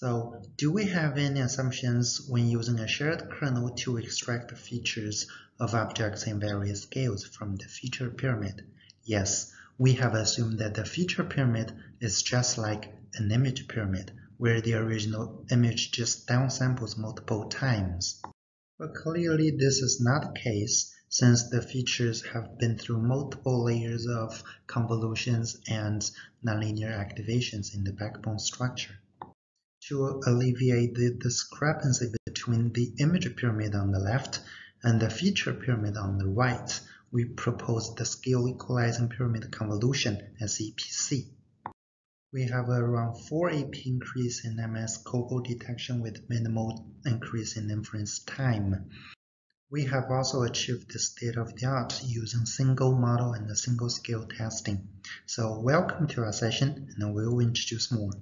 So do we have any assumptions when using a shared kernel to extract the features of objects in various scales from the feature pyramid? Yes, we have assumed that the feature pyramid is just like an image pyramid, where the original image just downsamples multiple times. But clearly this is not the case, since the features have been through multiple layers of convolutions and nonlinear activations in the backbone structure. To alleviate the discrepancy between the image pyramid on the left and the feature pyramid on the right, we propose the scale equalizing pyramid convolution SEPC. We have around 4 AP increase in MS COCO detection with minimal increase in inference time. We have also achieved the state-of-the-art using single model and single scale testing. So welcome to our session and we will introduce more.